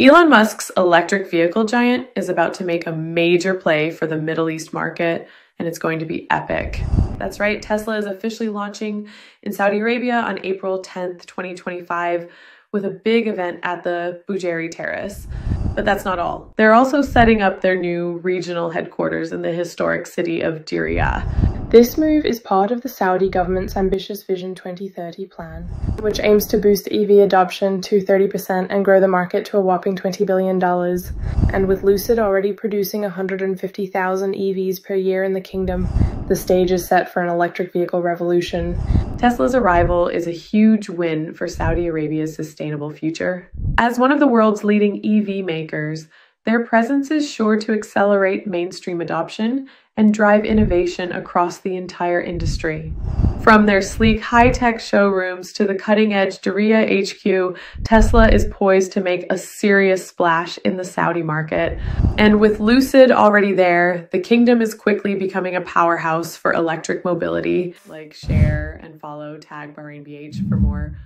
Elon Musk's electric vehicle giant is about to make a major play for the Middle East market, and it's going to be epic. That's right, Tesla is officially launching in Saudi Arabia on April 10th, 2025, with a big event at the Bujairi Terrace. But that's not all. They're also setting up their new regional headquarters in the historic city of Diriyah. This move is part of the Saudi government's ambitious Vision 2030 plan, which aims to boost EV adoption to 30% and grow the market to a whopping $20 billion. And with Lucid already producing 150,000 EVs per year in the kingdom, the stage is set for an electric vehicle revolution. Tesla's arrival is a huge win for Saudi Arabia's sustainable future. As one of the world's leading EV makers, their presence is sure to accelerate mainstream adoption and drive innovation across the entire industry. From their sleek high tech showrooms to the cutting edge Diriyah HQ, Tesla is poised to make a serious splash in the Saudi market. And with Lucid already there, the kingdom is quickly becoming a powerhouse for electric mobility. Like, share, and follow tag Bahrain BH for more